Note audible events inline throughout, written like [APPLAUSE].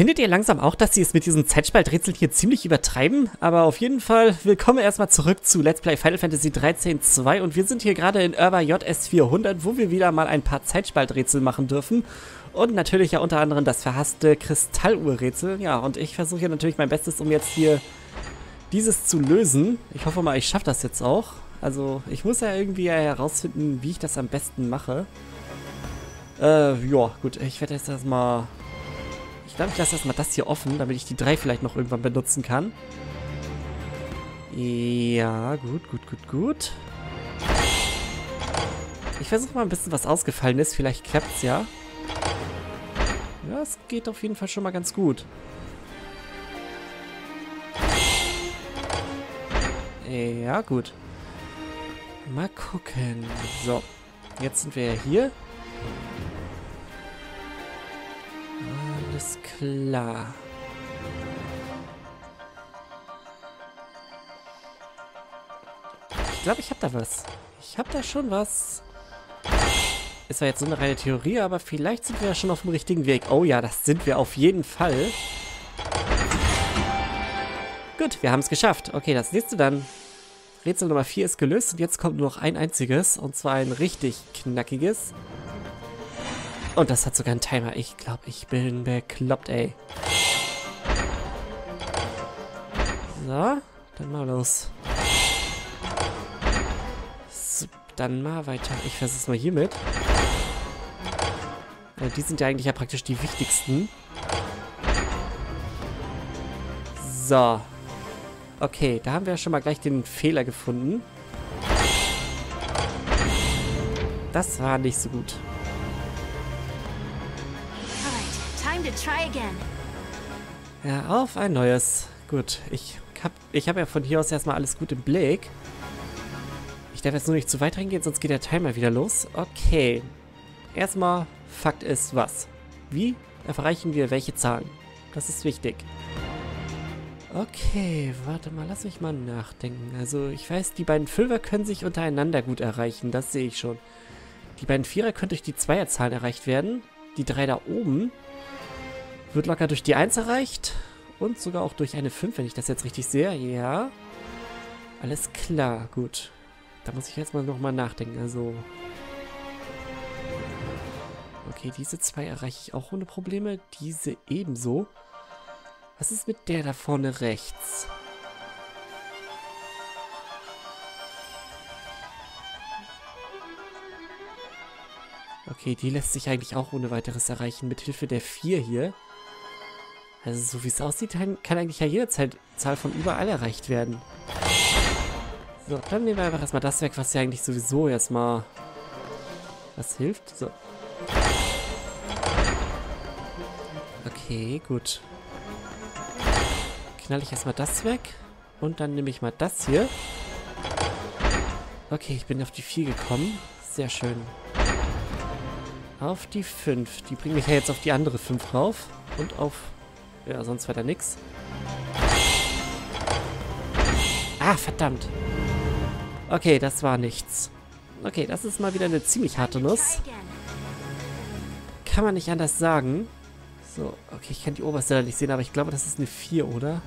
Findet ihr langsam auch, dass sie es mit diesen Zeitspalträtseln hier ziemlich übertreiben? Aber auf jeden Fall, willkommen erstmal zurück zu Let's Play Final Fantasy 13 2 und wir sind hier gerade in Urba JS 400, wo wir wieder mal ein paar Zeitspalträtsel machen dürfen. Und natürlich ja unter anderem das verhasste Kristalluhrrätsel. Ja, und ich versuche hier natürlich mein Bestes, um jetzt hier dieses zu lösen. Ich hoffe mal, ich schaffe das jetzt auch. Also, ich muss ja irgendwie herausfinden, wie ich das am besten mache. Äh, ja, gut, ich werde jetzt erstmal glaube, ich lasse erstmal das hier offen, damit ich die drei vielleicht noch irgendwann benutzen kann. Ja, gut, gut, gut, gut. Ich versuche mal ein bisschen, was ausgefallen ist. Vielleicht klappt es ja. Ja, es geht auf jeden Fall schon mal ganz gut. Ja, gut. Mal gucken. So, jetzt sind wir ja hier. Klar. Ich glaube, ich habe da was. Ich habe da schon was. Ist zwar jetzt so eine reine Theorie, aber vielleicht sind wir ja schon auf dem richtigen Weg. Oh ja, das sind wir auf jeden Fall. Gut, wir haben es geschafft. Okay, das nächste dann. Rätsel Nummer 4 ist gelöst und jetzt kommt nur noch ein einziges. Und zwar ein richtig knackiges. Und das hat sogar einen Timer. Ich glaube, ich bin bekloppt, ey. So, dann mal los. So, dann mal weiter. Ich versuche es mal hiermit. Äh, die sind ja eigentlich ja praktisch die wichtigsten. So. Okay, da haben wir ja schon mal gleich den Fehler gefunden. Das war nicht so gut. Ja, auf ein neues. Gut, ich hab, ich hab ja von hier aus erstmal alles gut im Blick. Ich darf jetzt nur nicht zu weit reingehen, sonst geht der Timer wieder los. Okay. Erstmal, Fakt ist was. Wie erreichen wir welche Zahlen? Das ist wichtig. Okay, warte mal, lass mich mal nachdenken. Also, ich weiß, die beiden Fünfer können sich untereinander gut erreichen. Das sehe ich schon. Die beiden Vierer können durch die Zweierzahlen erreicht werden. Die drei da oben wird locker durch die 1 erreicht. Und sogar auch durch eine 5, wenn ich das jetzt richtig sehe. Ja. Alles klar, gut. Da muss ich jetzt mal nochmal nachdenken. Also... Okay, diese zwei erreiche ich auch ohne Probleme. Diese ebenso. Was ist mit der da vorne rechts? Okay, die lässt sich eigentlich auch ohne weiteres erreichen, mit Hilfe der 4 hier. Also so wie es aussieht, kann, eigentlich ja jederzeit Zahl von überall erreicht werden. So, dann nehmen wir einfach erstmal das weg, was ja eigentlich sowieso erstmal was hilft. So. Okay, gut. Knall ich erstmal das weg. Und dann nehme ich mal das hier. Okay, ich bin auf die 4 gekommen. Sehr schön. Auf die 5. Die bringe ich ja jetzt auf die andere 5 rauf. Und auf ja, sonst weiter nix. Ah, verdammt. Okay, das war nichts. Okay, das ist mal wieder eine ziemlich harte Nuss. Kann man nicht anders sagen. So, okay, ich kann die oberste da nicht sehen, aber ich glaube, das ist eine 4, oder?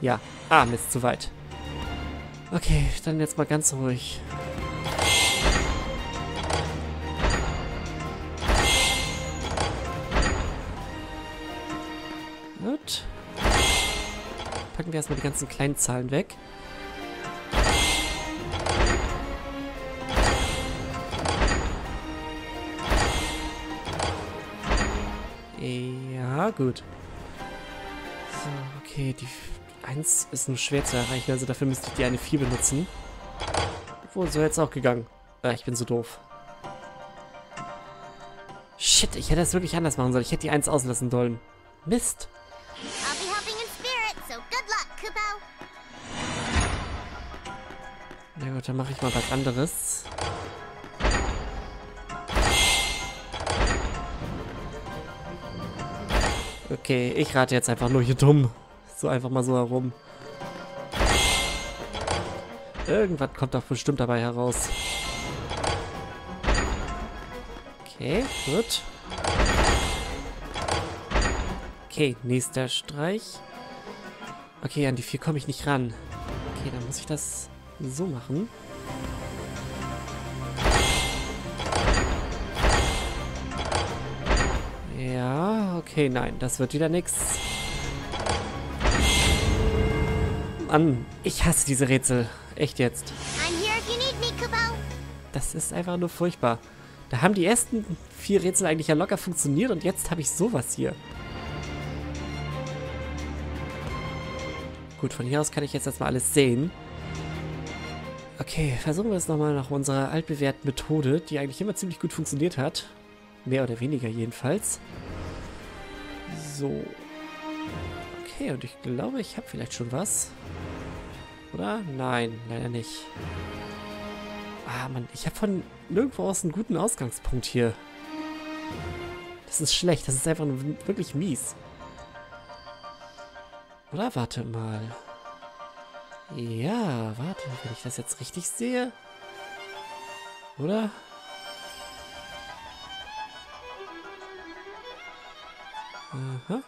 Ja. Ah, Mist, zu weit. Okay, dann jetzt mal ganz ruhig. Wir erstmal die ganzen kleinen Zahlen weg. Ja, gut. So, okay, die 1 ist nur schwer zu erreichen, also dafür müsste ich die eine 4 benutzen. Obwohl, so hätte es auch gegangen. Ah, ich bin so doof. Shit, ich hätte das wirklich anders machen sollen. Ich hätte die 1 auslassen sollen. Mist. Na gut, dann mache ich mal was anderes. Okay, ich rate jetzt einfach nur hier dumm. So einfach mal so herum. Irgendwas kommt doch bestimmt dabei heraus. Okay, gut. Okay, nächster Streich. Okay, an die vier komme ich nicht ran. Okay, dann muss ich das so machen. Ja, okay, nein, das wird wieder nix. Mann, ich hasse diese Rätsel. Echt jetzt. Das ist einfach nur furchtbar. Da haben die ersten vier Rätsel eigentlich ja locker funktioniert und jetzt habe ich sowas hier. Gut, von hier aus kann ich jetzt erstmal alles sehen. Okay, versuchen wir es nochmal nach unserer altbewährten Methode, die eigentlich immer ziemlich gut funktioniert hat. Mehr oder weniger jedenfalls. So. Okay, und ich glaube, ich habe vielleicht schon was. Oder? Nein, leider nicht. Ah, Mann, ich habe von nirgendwo aus einen guten Ausgangspunkt hier. Das ist schlecht, das ist einfach wirklich mies. Oder? Warte mal. Ja, warte, wenn ich das jetzt richtig sehe. Oder? Aha.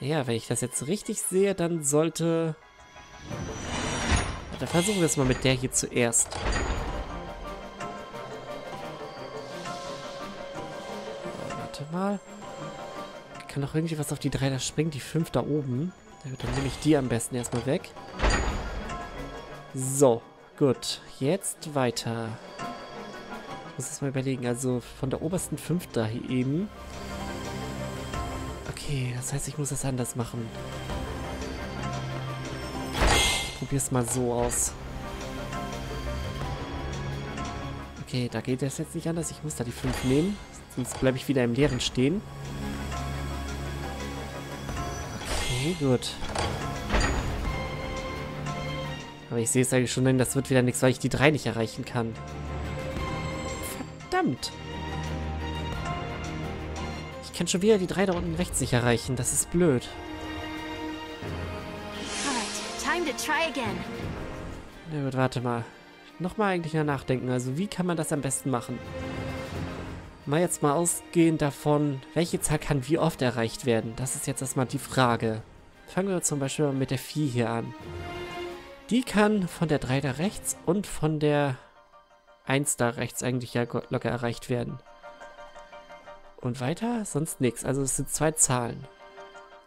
Ja, wenn ich das jetzt richtig sehe, dann sollte... Dann versuchen wir es mal mit der hier zuerst. Kann doch irgendwie was auf die drei da springen, die fünf da oben. Dann nehme ich die am besten erstmal weg. So, gut. Jetzt weiter. Ich muss es mal überlegen. Also von der obersten fünf da hier eben. Okay, das heißt, ich muss das anders machen. Ich probiere es mal so aus. Okay, da geht es jetzt nicht anders. Ich muss da die fünf nehmen. Sonst bleibe ich wieder im Leeren stehen. Okay, gut. Aber ich sehe es eigentlich schon, denn das wird wieder nichts, weil ich die drei nicht erreichen kann. Verdammt. Ich kann schon wieder die drei da unten rechts nicht erreichen. Das ist blöd. Na gut, warte mal. Nochmal eigentlich nachdenken. Also wie kann man das am besten machen? Mal jetzt mal ausgehend davon, welche Zahl kann wie oft erreicht werden? Das ist jetzt erstmal die Frage. Fangen wir zum Beispiel mit der 4 hier an. Die kann von der 3 da rechts und von der 1 da rechts eigentlich ja locker erreicht werden. Und weiter? Sonst nichts. Also es sind zwei Zahlen.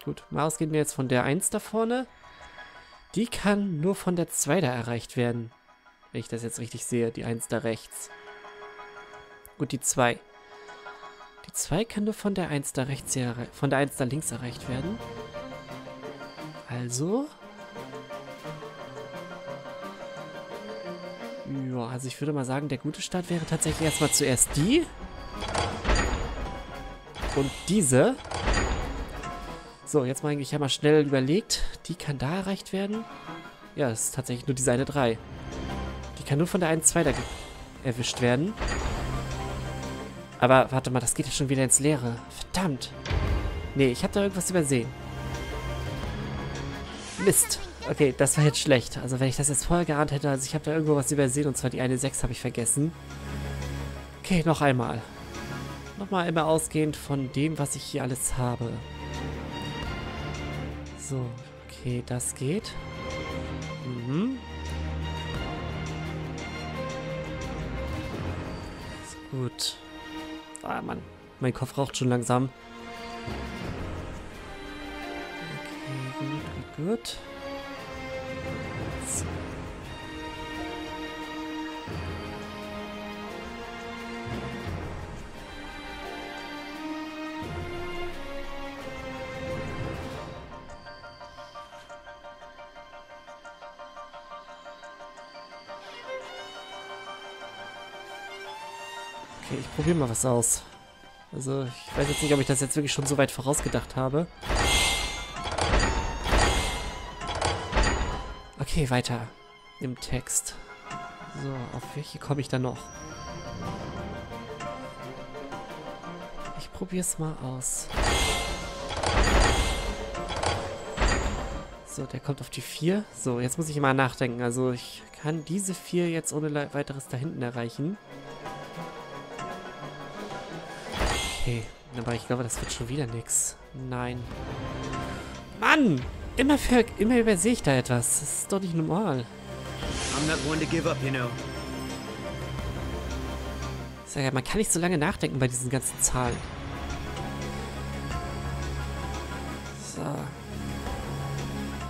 Gut, mal ausgehen wir jetzt von der 1 da vorne. Die kann nur von der 2 da erreicht werden. Wenn ich das jetzt richtig sehe, die 1 da rechts. Gut, die 2. Die 2 kann nur von der 1 da rechts von der 1 da links erreicht werden. Also. Ja, also ich würde mal sagen, der gute Start wäre tatsächlich erstmal zuerst die. Und diese. So, jetzt mal eigentlich mal schnell überlegt. Die kann da erreicht werden. Ja, das ist tatsächlich nur diese eine 3. Die kann nur von der 1-2 da erwischt werden. Aber warte mal, das geht ja schon wieder ins Leere. Verdammt. Nee, ich habe da irgendwas übersehen. Mist. Okay, das war jetzt schlecht. Also wenn ich das jetzt vorher geahnt hätte, also ich habe da irgendwo was übersehen und zwar die eine 6 habe ich vergessen. Okay, noch einmal. Nochmal immer ausgehend von dem, was ich hier alles habe. So, okay, das geht. Mhm. Gut. Ah, Mann. Mein Kopf raucht schon langsam. Gut. So. Okay, ich probiere mal was aus. Also, ich weiß jetzt nicht, ob ich das jetzt wirklich schon so weit vorausgedacht habe. Okay, weiter im Text. So, auf welche komme ich dann noch? Ich probiere es mal aus. So, der kommt auf die 4. So, jetzt muss ich mal nachdenken. Also, ich kann diese 4 jetzt ohne weiteres da hinten erreichen. Okay, Aber ich glaube, das wird schon wieder nix. Nein. Mann! Immer, für, immer übersehe ich da etwas. Das ist doch nicht normal. I'm not one to give up, you know. Sag ja, man kann nicht so lange nachdenken bei diesen ganzen Zahlen. So.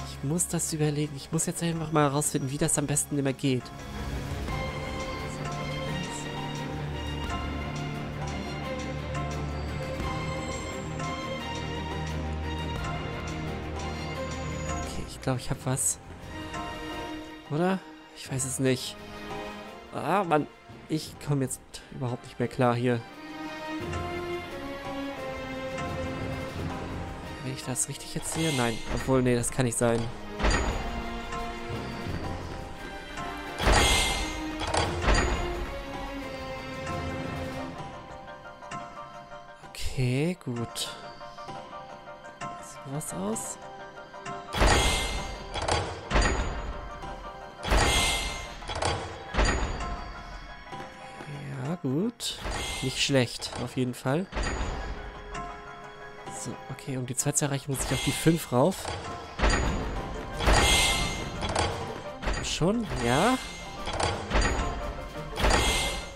Ich muss das überlegen. Ich muss jetzt einfach mal herausfinden, wie das am besten immer geht. Glaube, ich habe was. Oder? Ich weiß es nicht. Ah, Mann. Ich komme jetzt überhaupt nicht mehr klar hier. Wenn ich das richtig jetzt sehe? Nein. Obwohl, nee, das kann nicht sein. Okay, gut. So was aus. Gut. Nicht schlecht, auf jeden Fall. So, okay, um die 2 zu erreichen, muss ich auf die 5 rauf. Schon, ja.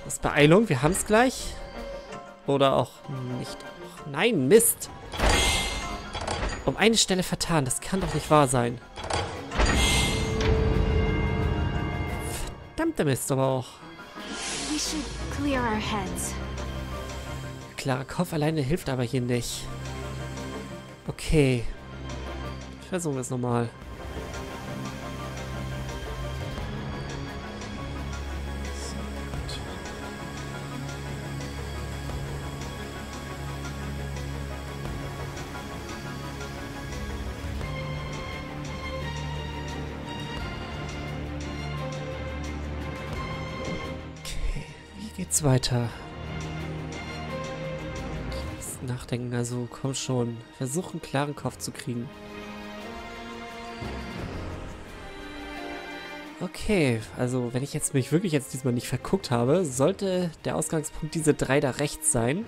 Das ist Beeilung, wir haben es gleich. Oder auch nicht. Och, nein, Mist. Um eine Stelle vertan, das kann doch nicht wahr sein. Verdammter Mist aber auch. Klarer Kopf alleine hilft aber hier nicht. Okay. Versuchen wir es nochmal. Geht's weiter? Ich muss nachdenken, also komm schon. Versuch einen klaren Kopf zu kriegen. Okay, also wenn ich jetzt mich wirklich jetzt diesmal nicht verguckt habe, sollte der Ausgangspunkt diese drei da rechts sein.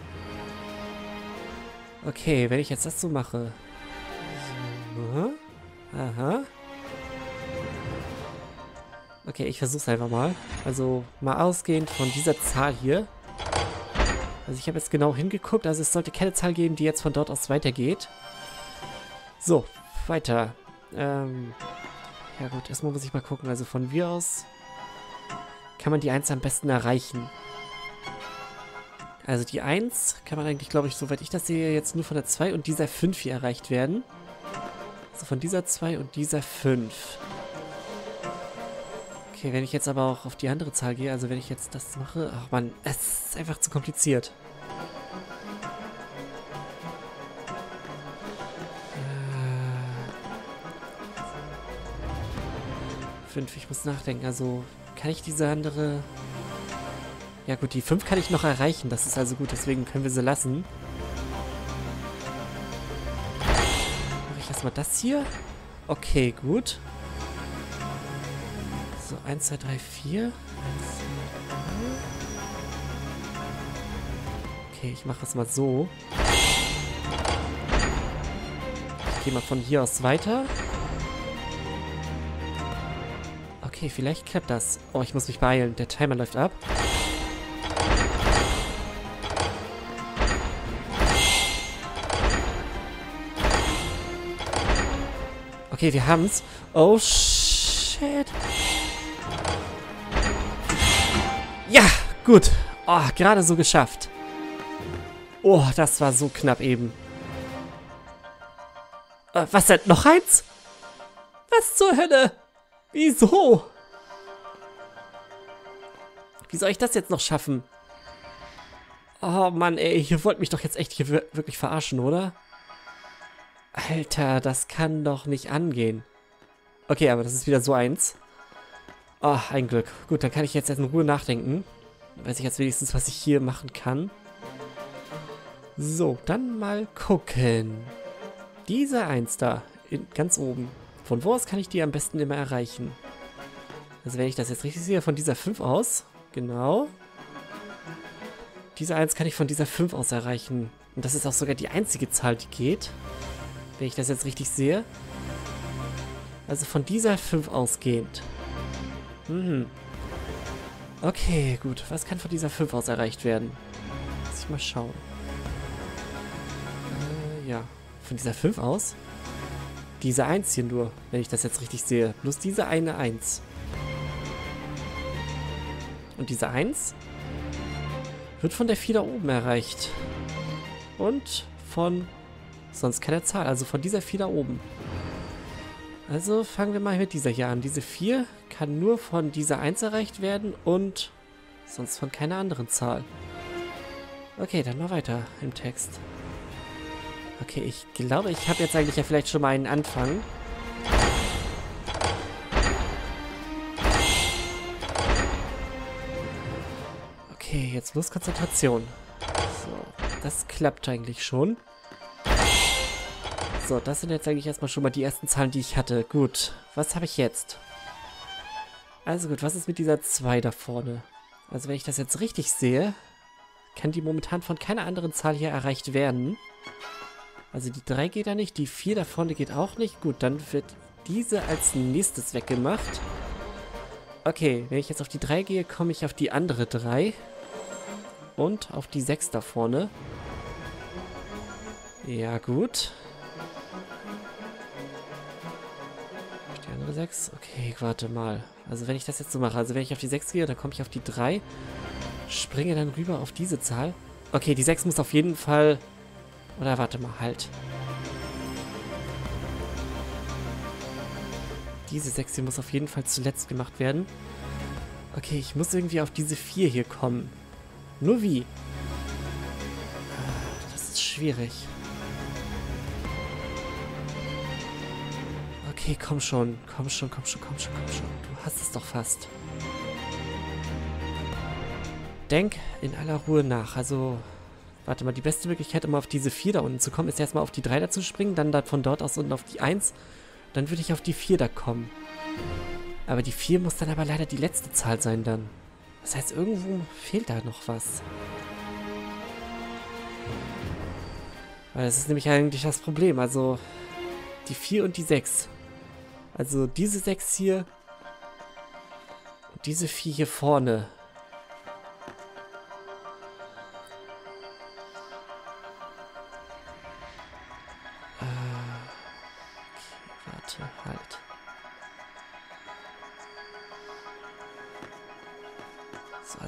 Okay, wenn ich jetzt das so mache. So. Aha. Okay, ich versuch's einfach mal. Also mal ausgehend von dieser Zahl hier. Also ich habe jetzt genau hingeguckt, also es sollte keine Zahl geben, die jetzt von dort aus weitergeht. So, weiter. Ähm, ja gut, erstmal muss ich mal gucken. Also von mir aus kann man die 1 am besten erreichen. Also die 1 kann man eigentlich, glaube ich, soweit ich das sehe, jetzt nur von der 2 und dieser 5 hier erreicht werden. Also von dieser 2 und dieser 5. Okay, wenn ich jetzt aber auch auf die andere Zahl gehe, also wenn ich jetzt das mache... Ach man, es ist einfach zu kompliziert. Äh, fünf, ich muss nachdenken. Also, kann ich diese andere... Ja gut, die 5 kann ich noch erreichen. Das ist also gut, deswegen können wir sie lassen. Mache ich erstmal das hier. Okay, gut. So, 1, 2, 3, 4. Okay, ich mache es mal so. Ich gehe mal von hier aus weiter. Okay, vielleicht klappt das. Oh, ich muss mich beeilen. Der Timer läuft ab. Okay, wir haben's. Oh, shit. Gut. Oh, gerade so geschafft. Oh, das war so knapp eben. Äh, was denn? Noch eins? Was zur Hölle? Wieso? Wie soll ich das jetzt noch schaffen? Oh Mann, ey, ihr wollt mich doch jetzt echt hier wir- wirklich verarschen, oder? Alter, das kann doch nicht angehen. Okay, aber das ist wieder so eins. Oh, ein Glück. Gut, dann kann ich jetzt in Ruhe nachdenken. Weiß ich jetzt wenigstens, was ich hier machen kann. So, dann mal gucken. Diese Eins da, in, ganz oben. Von wo aus kann ich die am besten immer erreichen? Also wenn ich das jetzt richtig sehe, von dieser 5 aus. Genau. Diese 1 kann ich von dieser 5 aus erreichen. Und das ist auch sogar die einzige Zahl, die geht. Wenn ich das jetzt richtig sehe. Also von dieser 5 ausgehend. Mhm. Okay, gut. Was kann von dieser 5 aus erreicht werden? Muss ich mal schauen. Äh, ja. Von dieser 5 aus? Diese 1 hier nur, wenn ich das jetzt richtig sehe. Plus diese eine 1. Und diese 1 wird von der 4 da oben erreicht. Und von sonst keine Zahl, also von dieser 4 da oben. Also fangen wir mal mit dieser hier an. Diese 4 kann nur von dieser 1 erreicht werden und sonst von keiner anderen Zahl. Okay, dann mal weiter im Text. Okay, ich glaube, ich habe jetzt eigentlich ja vielleicht schon mal einen Anfang. Okay, jetzt bloß Konzentration. So, das klappt eigentlich schon. So, das sind jetzt eigentlich erstmal schon mal die ersten Zahlen, die ich hatte. Gut, was habe ich jetzt? Also gut, was ist mit dieser 2 da vorne? Also wenn ich das jetzt richtig sehe, kann die momentan von keiner anderen Zahl hier erreicht werden. Also die 3 geht da nicht, die 4 da vorne geht auch nicht. Gut, dann wird diese als nächstes weggemacht. Okay, wenn ich jetzt auf die 3 gehe, komme ich auf die andere 3. Und auf die 6 da vorne. Ja, gut. 6? Okay, warte mal. Also wenn ich das jetzt so mache, also wenn ich auf die 6 gehe, dann komme ich auf die 3. Springe dann rüber auf diese Zahl. Okay, die 6 muss auf jeden Fall oder warte mal, halt. Diese 6 hier muss auf jeden Fall zuletzt gemacht werden. Okay, ich muss irgendwie auf diese 4 hier kommen. Nur wie? Das ist schwierig. Okay, komm schon. Komm schon, komm schon, komm schon, komm schon. Du hast es doch fast. Denk in aller Ruhe nach. Also, Warte mal, die beste Möglichkeit, um auf diese 4 da unten zu kommen, ist erstmal auf die 3 da zu springen, dann da von dort aus unten auf die 1. Dann würde ich auf die 4 da kommen. Aber die 4 muss dann aber leider die letzte Zahl sein dann. Das heißt, irgendwo fehlt da noch was. Weil das ist nämlich eigentlich das Problem. Also, die 4 und die 6. Also, diese 6 hier und diese 4 hier vorne.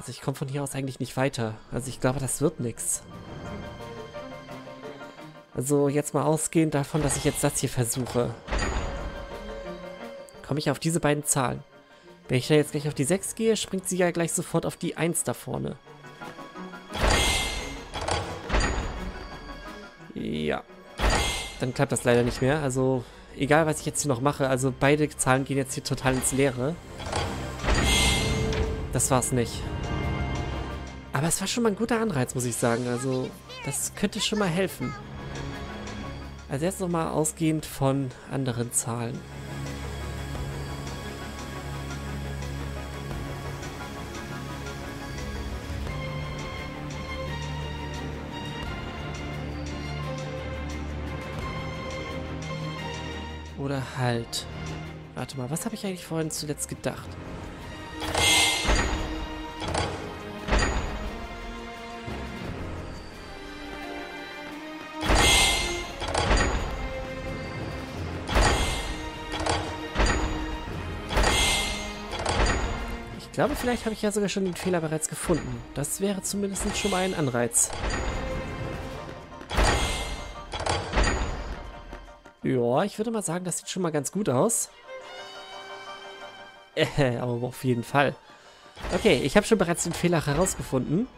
Also ich komme von hier aus eigentlich nicht weiter. Also ich glaube, das wird nichts. Also jetzt mal ausgehend davon, dass ich jetzt das hier versuche. Komme ich auf diese beiden Zahlen. Wenn ich da jetzt gleich auf die 6 gehe, springt sie ja gleich sofort auf die 1 da vorne. Ja. Dann klappt das leider nicht mehr. Also, egal was ich jetzt hier noch mache, also beide Zahlen gehen jetzt hier total ins Leere. Das war's nicht. Aber es war schon mal ein guter Anreiz, muss ich sagen. Also, das könnte schon mal helfen. Also jetzt nochmal ausgehend von anderen Zahlen. Oder halt... Warte mal, was habe ich eigentlich vorhin zuletzt gedacht? glaube, vielleicht habe ich ja sogar schon den Fehler bereits gefunden. Das wäre zumindest schon mal ein Anreiz. Ja, ich würde mal sagen, das sieht schon mal ganz gut aus. [LAUGHS] Äh, aber auf jeden Fall. Okay, ich habe schon bereits den Fehler herausgefunden.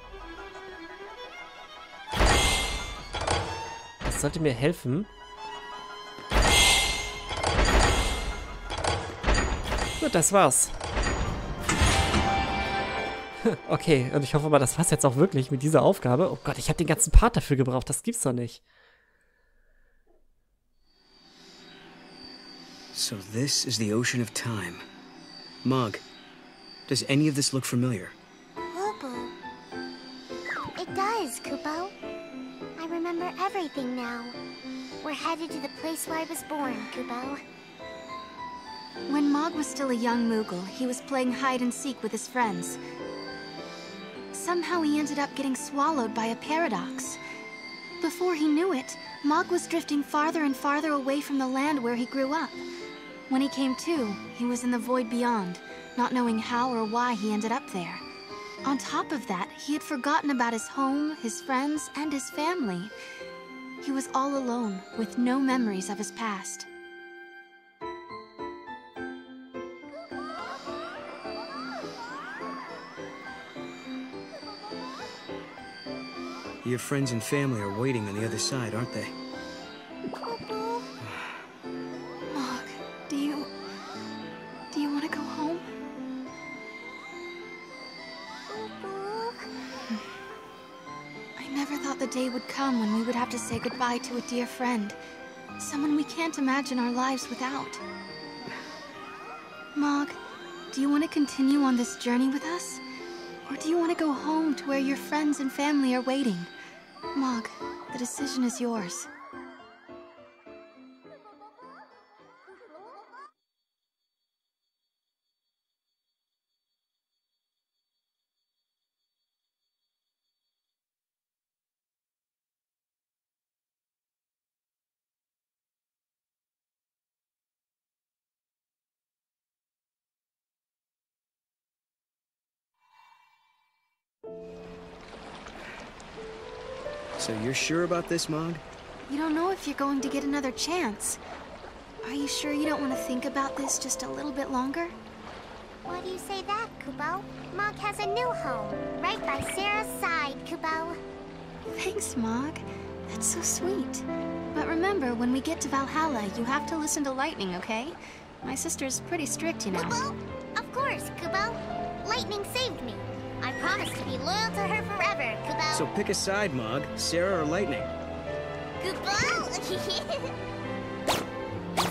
Das sollte mir helfen. Gut, das war's. [LAUGHS] Okay, und ich hoffe mal, das war's jetzt auch wirklich mit dieser Aufgabe. Oh Gott, ich habe den ganzen Part dafür gebraucht. Das gibt's doch nicht. So this is the ocean of time. Mog, does any of this look familiar? Lobo. It does, Kupo. I remember everything now. We're headed to the place where I was born, Kubo. When Mog was still a young Moogle, he was playing hide and seek with his friends. Somehow he ended up getting swallowed by a paradox. Before he knew it, Mog was drifting farther and farther away from the land where he grew up. When he came to, he was in the void beyond, not knowing how or why he ended up there. On top of that, he had forgotten about his home, his friends, and his family. He was all alone, with no memories of his past. Your friends and family are waiting on the other side, aren't they? Day would come when we would have to say goodbye to a dear friend. Someone we can't imagine our lives without. Mog, do you want to continue on this journey with us? Or do you want to go home to where your friends and family are waiting? Mog, the decision is yours. So you're sure about this, Mog? You don't know if you're going to get another chance. Are you sure you don't want to think about this just a little bit longer? Why do you say that, Kubo? Mog has a new home, right by Sarah's side, Kubo. Thanks, Mog. That's so sweet. But remember, when we get to Valhalla, you have to listen to Lightning, okay? My sister's pretty strict, you know. Kubo? Of course, Kubo. Lightning saved me. I promise to be loyal to her forever, Kubo. So pick a side, Mog. Sarah or Lightning? Kubo! it's [LAUGHS]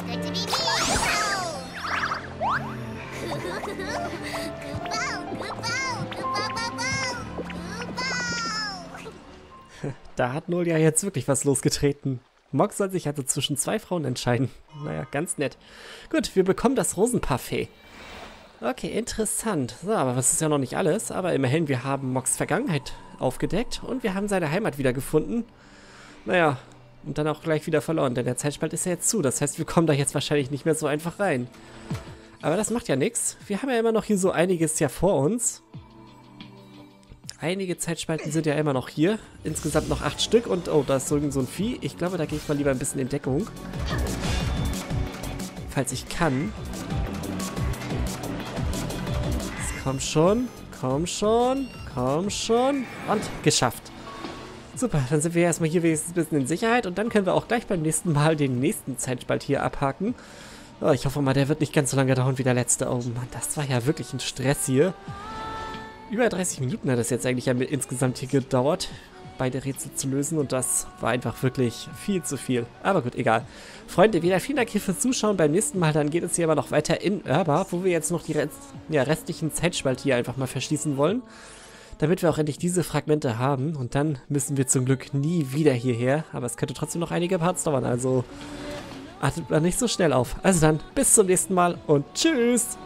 good to be me, Kubo! Kubo! Kubo! Kubo! Kubo! Kubo! Da hat Null ja jetzt wirklich was losgetreten. Mog soll sich also zwischen zwei Frauen entscheiden. Naja, ganz nett. Gut, wir bekommen das Rosenparfait. Okay, interessant. So, aber was ist ja noch nicht alles. Aber immerhin, wir haben Mogs Vergangenheit aufgedeckt und wir haben seine Heimat wiedergefunden. Naja, und dann auch gleich wieder verloren, denn der Zeitspalt ist ja jetzt zu. Das heißt, wir kommen da jetzt wahrscheinlich nicht mehr so einfach rein. Aber das macht ja nichts. Wir haben ja immer noch hier so einiges ja vor uns. Einige Zeitspalten sind ja immer noch hier. Insgesamt noch acht Stück. Und oh, da ist irgend so ein Vieh. Ich glaube, da gehe ich mal lieber ein bisschen in Deckung. Falls ich kann. Komm schon. Komm schon. Komm schon. Und geschafft. Super, dann sind wir erstmal hier wenigstens ein bisschen in Sicherheit. Und dann können wir auch gleich beim nächsten Mal den nächsten Zeitspalt hier abhaken. Oh, ich hoffe mal, der wird nicht ganz so lange dauern wie der letzte. Oh Mann, das war ja wirklich ein Stress hier. Über 30 Minuten hat es jetzt eigentlich ja insgesamt hier gedauert, beide Rätsel zu lösen und das war einfach wirklich viel zu viel. Aber gut, egal. Freunde, wieder vielen Dank hier fürs Zuschauen. Beim nächsten Mal dann geht es hier aber noch weiter in Urba, wo wir jetzt noch die Rest ja, restlichen Zeitspalte hier einfach mal verschließen wollen. Damit wir auch endlich diese Fragmente haben und dann müssen wir zum Glück nie wieder hierher. Aber es könnte trotzdem noch einige Parts dauern, also achtet mal nicht so schnell auf. Also dann, bis zum nächsten Mal und tschüss!